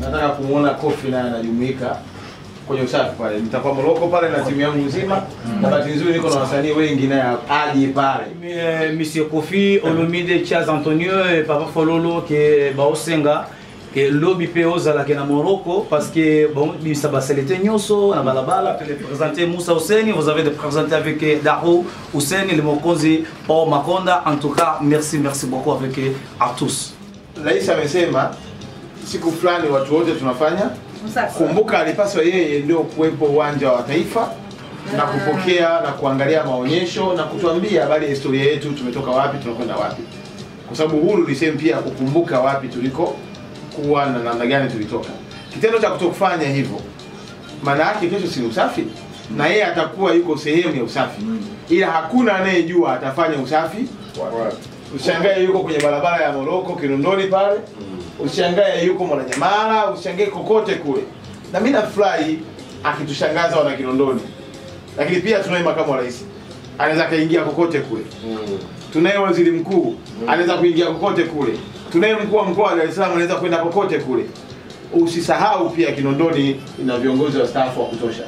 nataka kumwona Kofi naye anajumuika kwenye usafi pale. Nitakuwa Moroko pale na timu yangu nzima, na bahati nzuri niko na wasanii wengi naye aje pale. Euh, Monsieur Kofi, Olomide Charles Antonio et Papa Fololo ke baosenga ke lobi mpe ozalaka na moroko parce que bon bisa baselete nyonso na balabala. Te présenter Moussa Ouseni vous avez de présenter avec eh, Daro Ouseni le mokonzi Paul Makonda. En tout cas merci merci beaucoup avec eh, à tous. Rais amesema siku fulani watu wote tunafanya. Kumbuka, alipaswa yeye ndio kuwepo uwanja wa Taifa na kupokea na kuangalia maonyesho na kutuambia habari ya historia yetu, tumetoka wapi, tunakwenda wapi, kwa sababu huru ni sehemu pia ya kukumbuka wapi tuliko kuwa na namna gani tulitoka. Kitendo cha kutokufanya hivyo, maana yake kesho si usafi, na yeye atakuwa yuko sehemu ya usafi, ila hakuna anayejua atafanya usafi Ushangae yuko kwenye barabara ya Moroko Kinondoni pale, ushangae yuko Mwananyamala, ushangae kokote kule. Na mimi nafurahi akitushangaza wana Kinondoni, lakini pia tunaye makamu wa rais. Anaweza akaingia kokote kule, tunaye waziri mkuu. Anaweza kuingia kokote kule, tunaye mkuu wa mkoa wa Dar es Salaam anaweza kwenda kokote kule. Usisahau pia Kinondoni ina viongozi wa staafu wa kutosha.